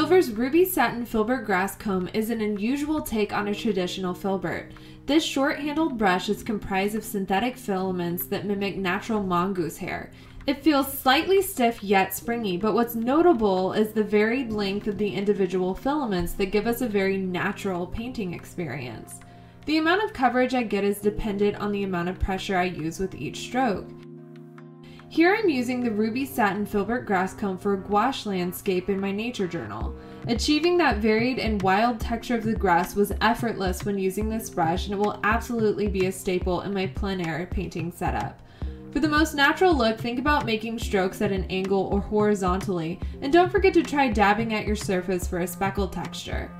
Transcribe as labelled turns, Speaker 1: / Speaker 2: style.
Speaker 1: Silver's ruby Satin Filbert Grass Comb is an unusual take on a traditional filbert. This short-handled brush is comprised of synthetic filaments that mimic natural mongoose hair. It feels slightly stiff yet springy, but what's notable is the varied length of the individual filaments that give us a very natural painting experience. The amount of coverage I get is dependent on the amount of pressure I use with each stroke. Here I'm using the Ruby Satin Filbert Grass Comb for a gouache landscape in my nature journal. Achieving that varied and wild texture of the grass was effortless when using this brush and it will absolutely be a staple in my plein air painting setup. For the most natural look, think about making strokes at an angle or horizontally, and don't forget to try dabbing at your surface for a speckled texture.